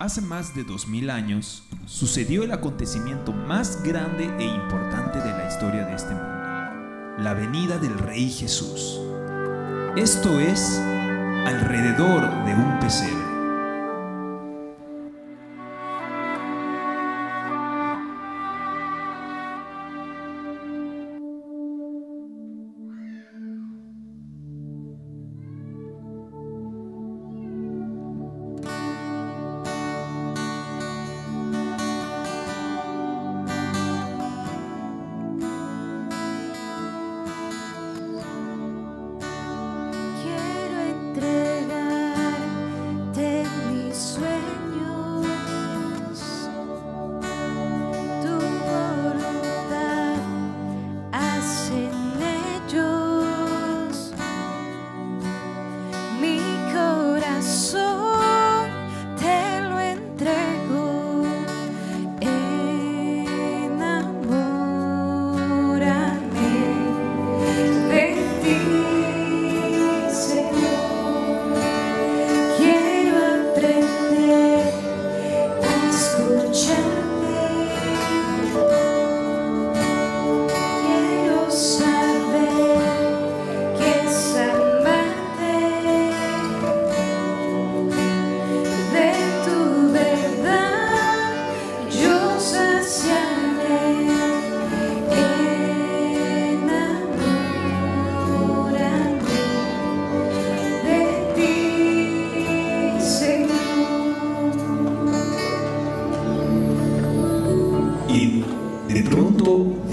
Hace más de 2000 años sucedió el acontecimiento más grande e importante de la historia de este mundo, la venida del Rey Jesús. Esto es alrededor de un pesebre.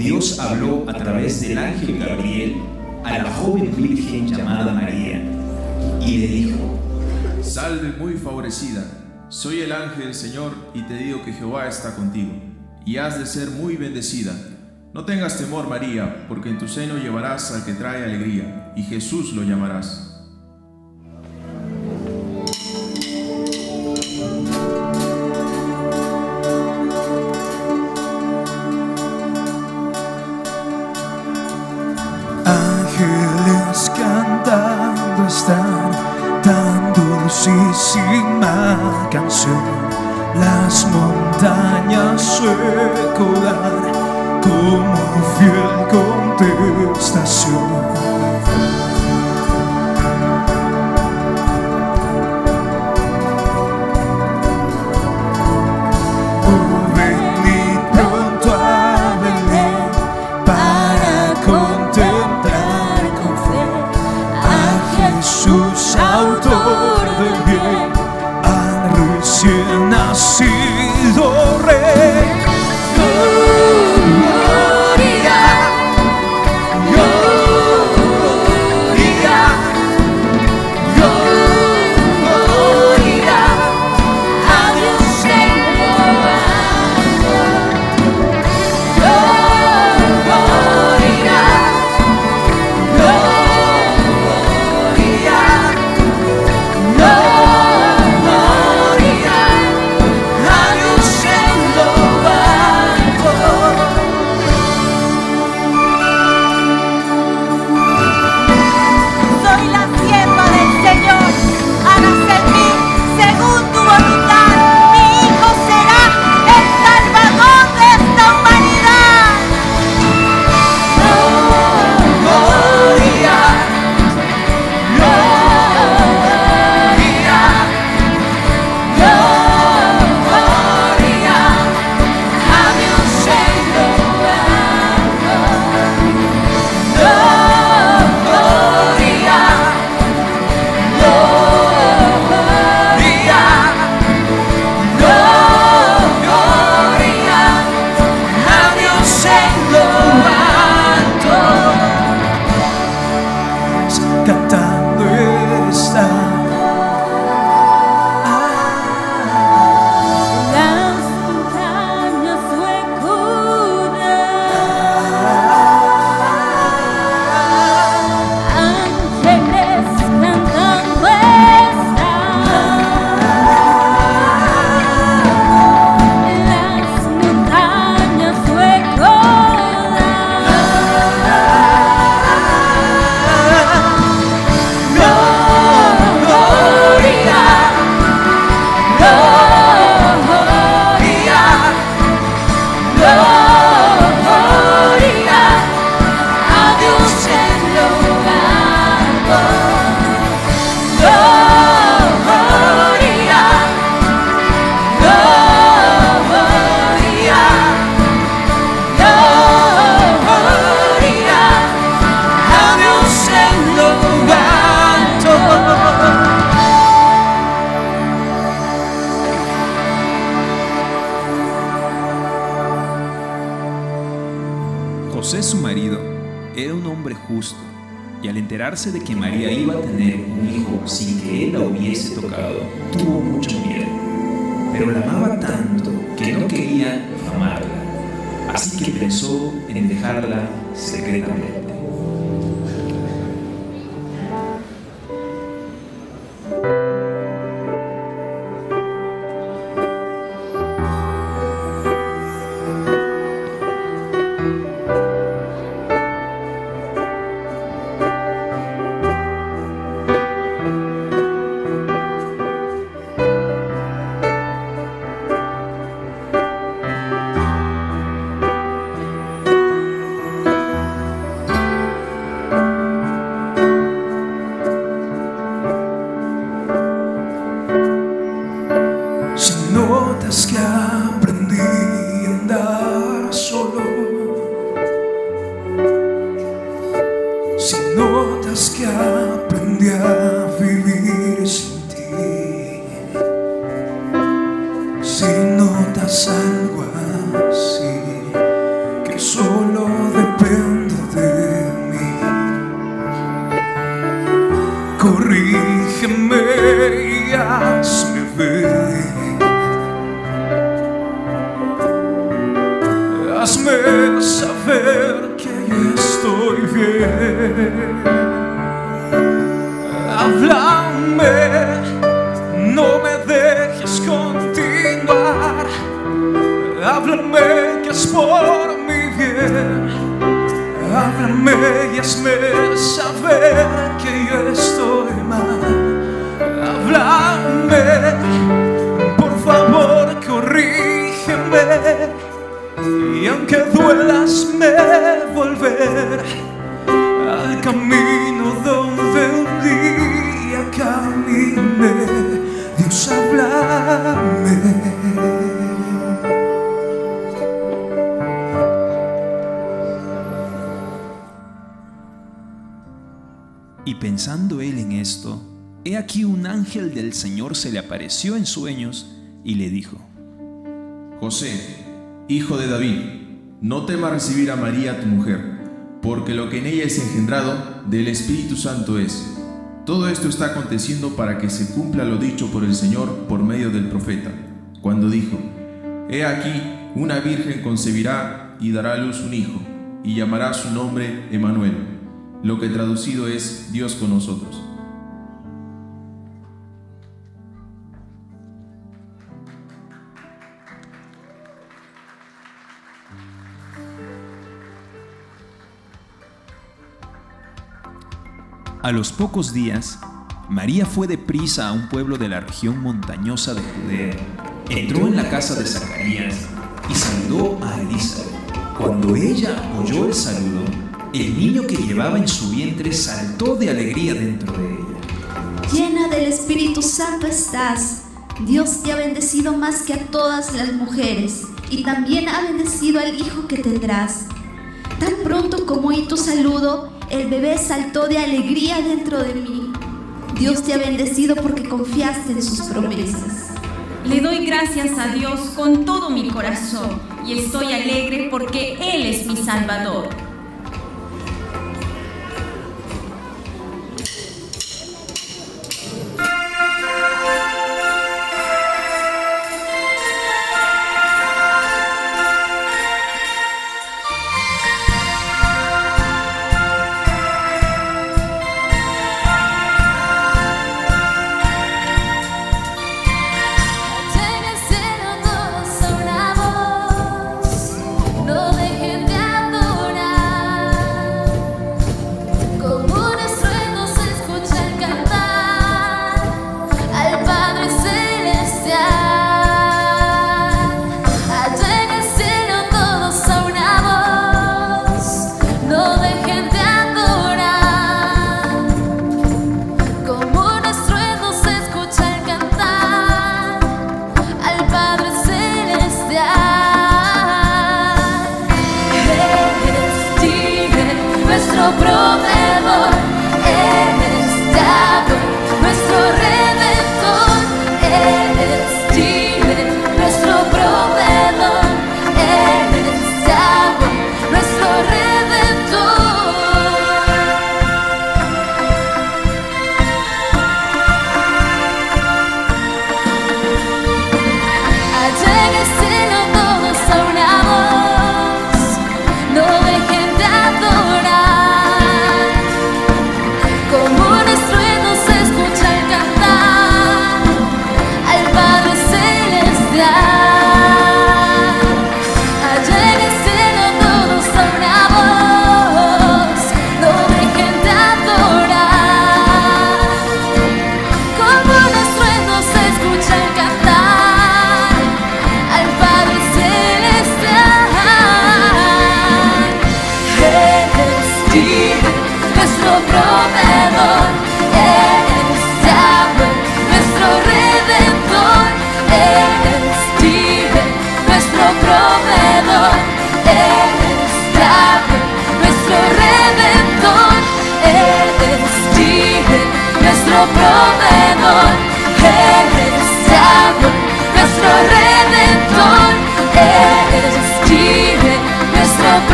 Dios habló a través del ángel Gabriel a la joven virgen llamada María y le dijo, Salve muy favorecida, soy el ángel del Señor y te digo que Jehová está contigo, y has de ser muy bendecida. No tengas temor, María, porque en tu seno llevarás al que trae alegría, y Jesús lo llamarás. Las montañas ecodan como fiel contestación. Amarla, así que pensó en dejarla secretamente. Pensando él en esto, he aquí un ángel del Señor se le apareció en sueños y le dijo, José, hijo de David, no temas recibir a María tu mujer, porque lo que en ella es engendrado del Espíritu Santo es. Todo esto está aconteciendo para que se cumpla lo dicho por el Señor por medio del profeta, cuando dijo, He aquí, una virgen concebirá y dará a luz un hijo, y llamará su nombre Emanuel, lo que traducido es Dios con nosotros. A los pocos días, María fue deprisa a un pueblo de la región montañosa de Judea. Entró en la casa de Zacarías y saludó a Elizabeth. Cuando ella oyó el saludo, el niño que llevaba en su vientre saltó de alegría dentro de ella. Llena del Espíritu Santo estás. Dios te ha bendecido más que a todas las mujeres y también ha bendecido al hijo que tendrás. Tan pronto como oí tu saludo, el bebé saltó de alegría dentro de mí. Dios te ha bendecido porque confiaste en sus promesas. Le doy gracias a Dios con todo mi corazón y estoy alegre porque Él es mi Salvador.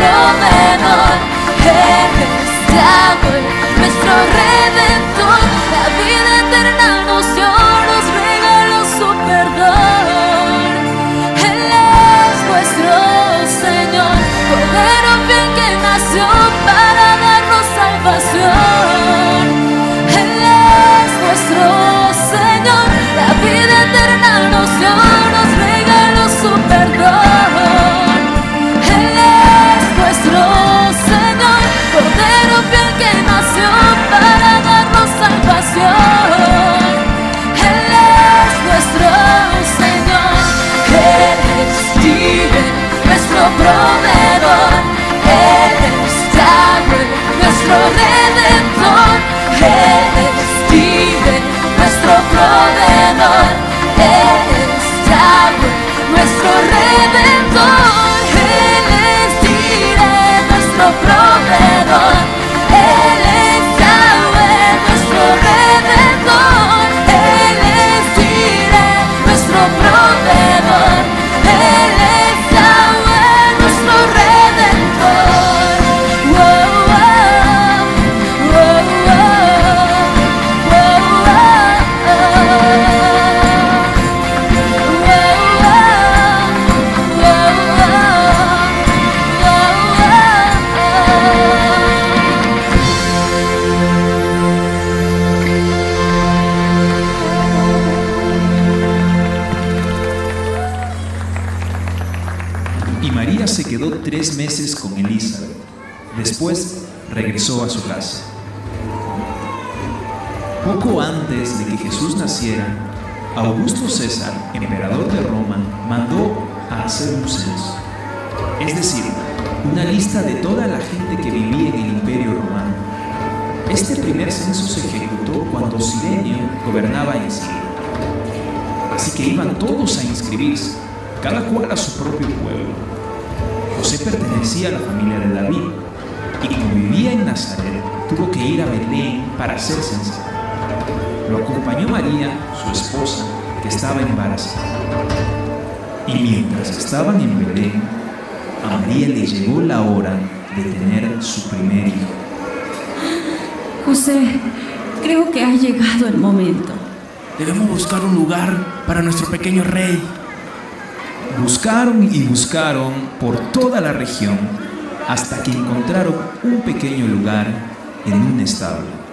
Nuestro proveedor, Poco antes de que Jesús naciera, Augusto César, emperador de Roma, mandó a hacer un censo. Es decir, una lista de toda la gente que vivía en el imperio romano. Este primer censo se ejecutó cuando Sirenio gobernaba en Siria. Así que iban todos a inscribirse, cada cual a su propio pueblo. José pertenecía a la familia de David y como vivía en Nazaret, tuvo que ir a Belén para ser censado. Lo acompañó María, su esposa, que estaba embarazada. Y mientras estaban en Belén, a María le llegó la hora de tener su primer hijo. José, creo que ha llegado el momento. Debemos buscar un lugar para nuestro pequeño rey. Buscaron y buscaron por toda la región hasta que encontraron un pequeño lugar en un establo.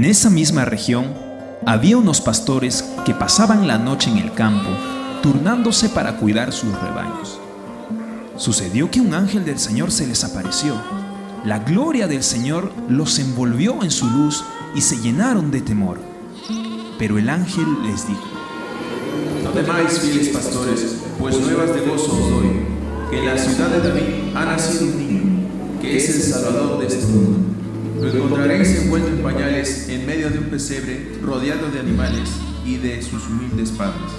En esa misma región había unos pastores que pasaban la noche en el campo, turnándose para cuidar sus rebaños. Sucedió que un ángel del Señor se les apareció. La gloria del Señor los envolvió en su luz y se llenaron de temor. Pero el ángel les dijo, No temáis, fieles pastores, pues nuevas de gozo os doy, que en la ciudad de David ha nacido un niño, que es el Salvador de este mundo. Encontraréis envuelto en pañales en medio de un pesebre, rodeado de animales y de sus humildes padres.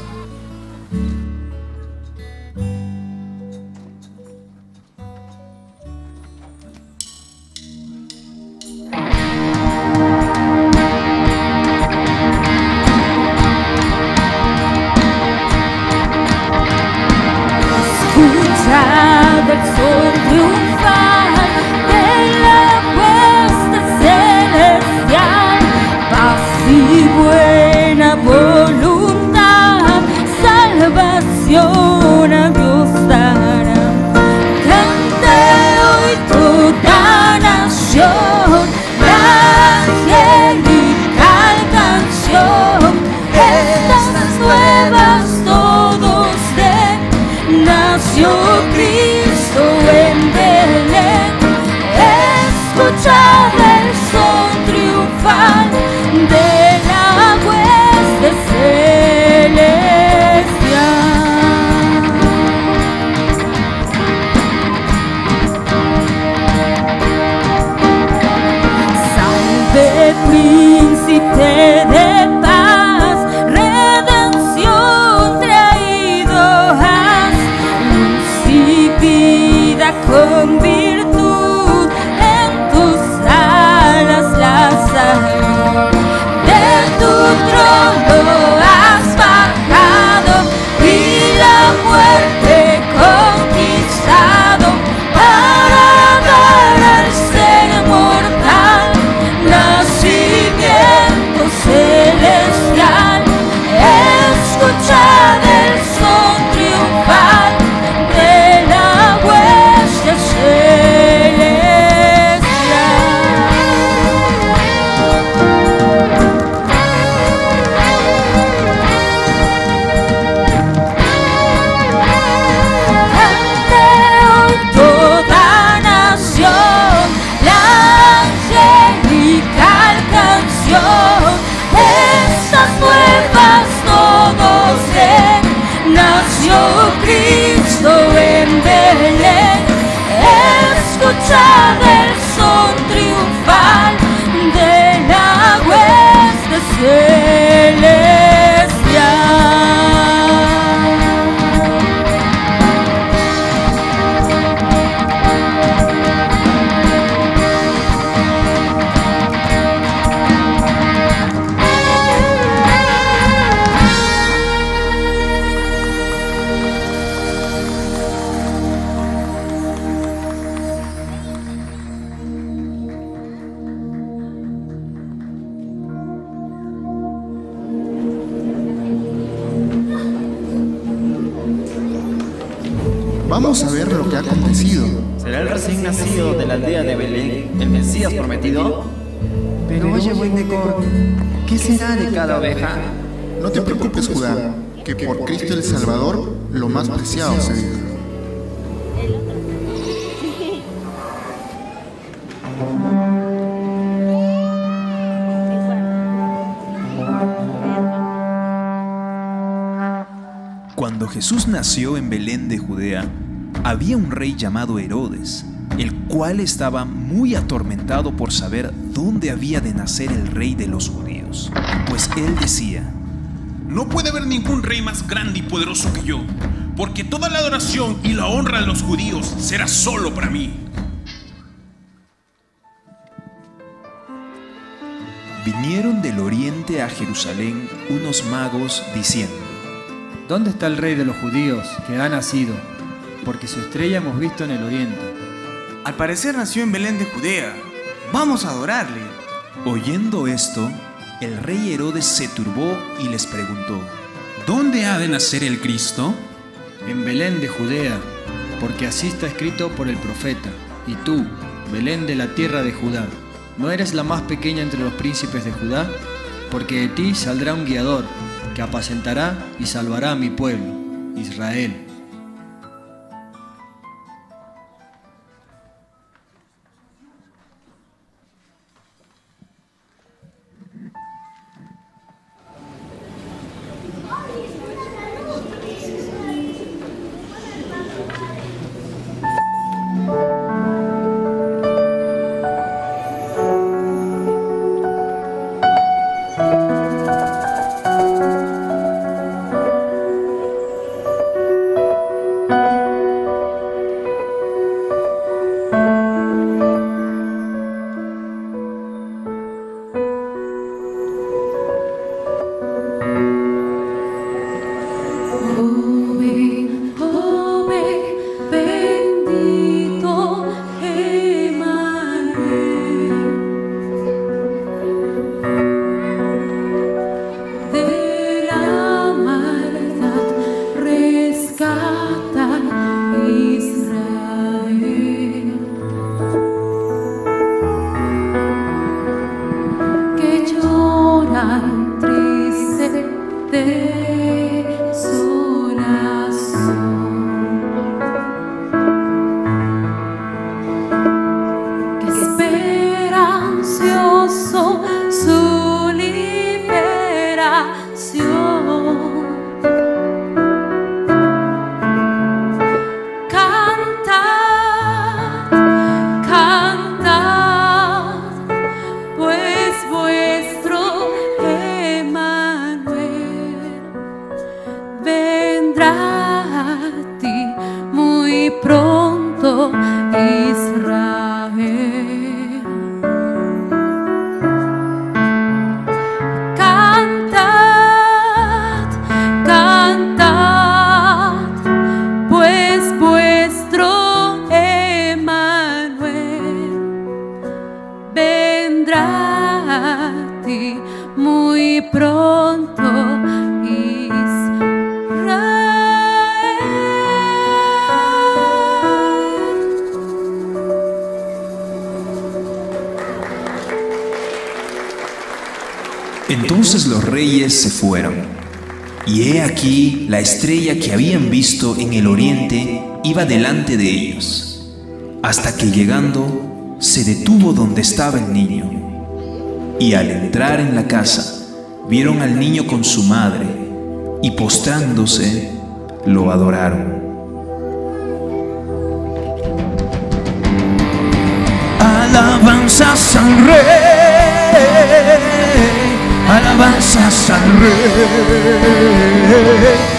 Vamos a ver lo que ha acontecido. ¿Será el recién nacido de la aldea de Belén el Mesías prometido? Pero oye, buen decor, ¿qué será de cada oveja? No te preocupes, Judá, que por Cristo el Salvador lo más preciado se deja. Jesús nació en Belén de Judea, había un rey llamado Herodes, el cual estaba muy atormentado por saber dónde había de nacer el rey de los judíos. Pues él decía, No puede haber ningún rey más grande y poderoso que yo, porque toda la adoración y la honra de los judíos será solo para mí. vinieron del oriente a Jerusalén unos magos diciendo, ¿Dónde está el rey de los judíos que ha nacido? Porque su estrella hemos visto en el oriente. Al parecer nació en Belén de Judea. Vamos a adorarle. Oyendo esto, el rey Herodes se turbó y les preguntó, ¿Dónde ha de nacer el Cristo? En Belén de Judea, porque así está escrito por el profeta. Y tú, Belén de la tierra de Judá, ¿no eres la más pequeña entre los príncipes de Judá? Porque de ti saldrá un guiador que apacentará y salvará a mi pueblo, Israel. Se fueron, y he aquí la estrella que habían visto en el oriente iba delante de ellos, hasta que llegando se detuvo donde estaba el niño. Y al entrar en la casa, vieron al niño con su madre, y postrándose, lo adoraron. Alabanzas al rey, alabanzas al rey,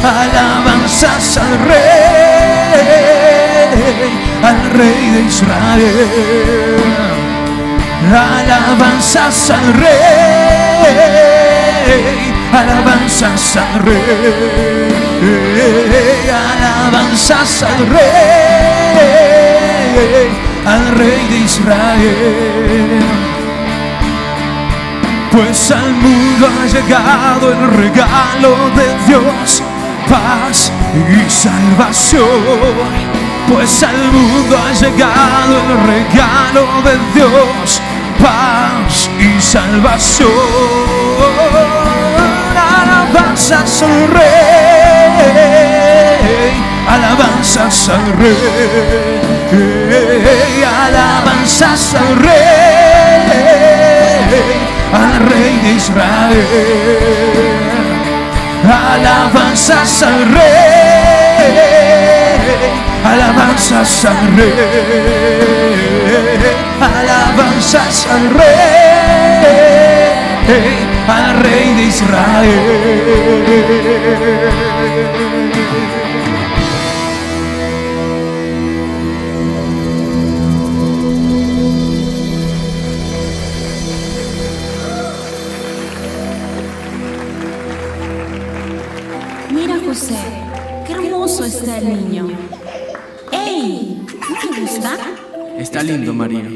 alabanzas al rey, al rey de Israel. Alabanzas al rey, alabanzas al rey, alabanzas al rey, al rey de Israel. Pues al mundo ha llegado el regalo de Dios, paz y salvación. Pues al mundo ha llegado el regalo de Dios, paz y salvación. Alabanzas al rey, alabanzas al rey, alabanzas al rey, al rey de Israel. Alabanzas al rey, alabanzas al rey, alabanzas al rey, al rey de Israel. Qué hermoso está el niño. ¡Ey! ¿No te gusta? Está lindo, María.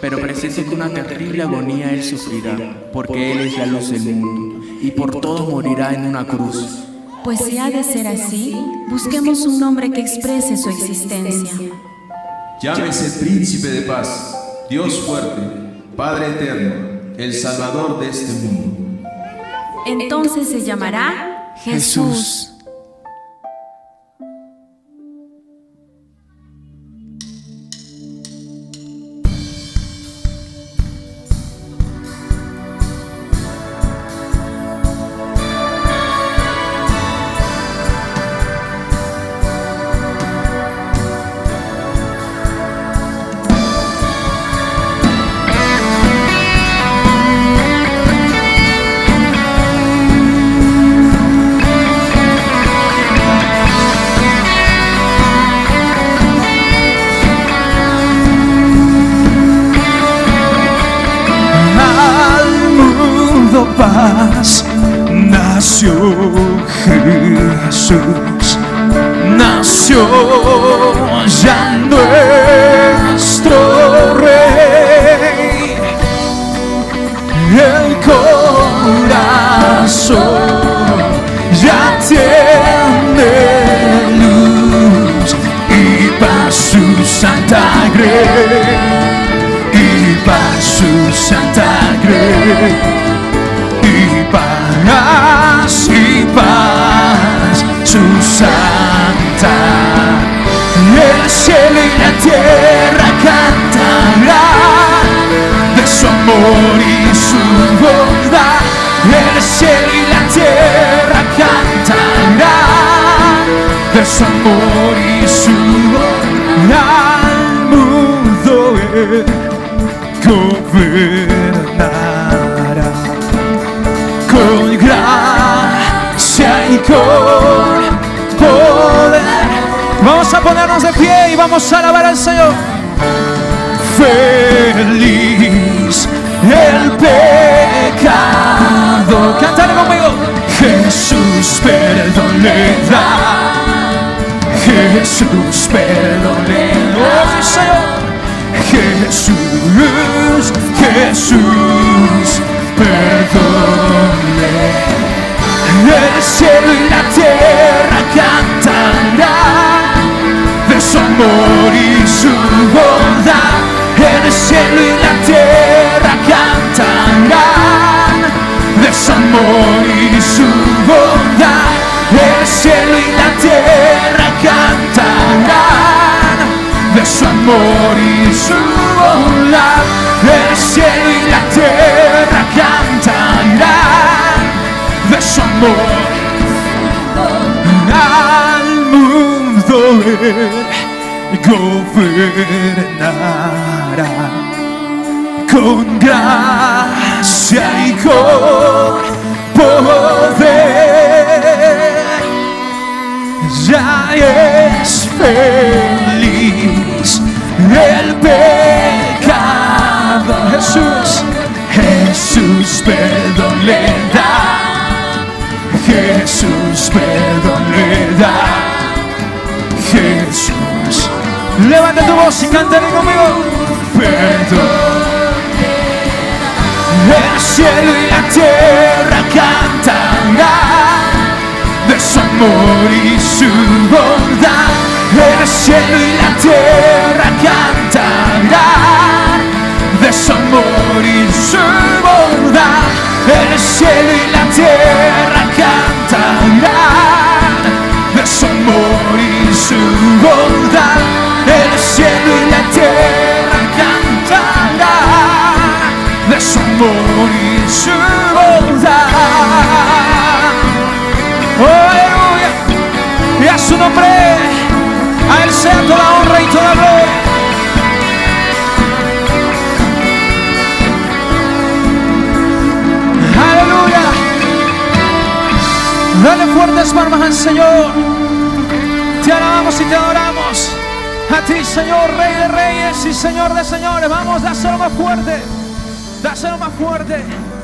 Pero presiento que una terrible agonía él sufrirá, porque él es la luz del mundo, y por todos morirá en una cruz. Pues si ha de ser así, busquemos un nombre que exprese su existencia. Llámese príncipe de paz, Dios fuerte, Padre eterno, el Salvador de este mundo. Entonces se llamará Jesús. Jesús, nació ya nuestro rey, el corazón ya tiene luz y para su santa grey y para su santa grey tierra cantarán de su amor y su bondad el cielo y la tierra cantarán de su amor y su bondad al mundo él gobernará con gracia y con. Vamos a ponernos de pie y vamos a alabar al Señor. Feliz el pecado. Cántale conmigo. Jesús perdón le da. Jesús perdón le da. Oh, Señor. Jesús, Jesús, perdone. El cielo y la tierra cantarán su amor y su bondad. El cielo y la tierra cantarán de su amor y su bondad. El cielo y la tierra cantarán de su amor y su gobernará con gracia y con poder ya es feliz el pecado. Jesús, Jesús perdón le da. Jesús perdón le da. Levanta tu voz y cántale conmigo. Perdón. El cielo y la tierra cantarán de su amor y su su nombre, a Él sea toda honra y toda gloria. Aleluya. Dale fuertes palmas al Señor. Te alabamos y te adoramos. A ti, Señor, Rey de Reyes y Señor de Señores. Vamos, dáselo más fuerte. Dáselo más fuerte. Aleluya.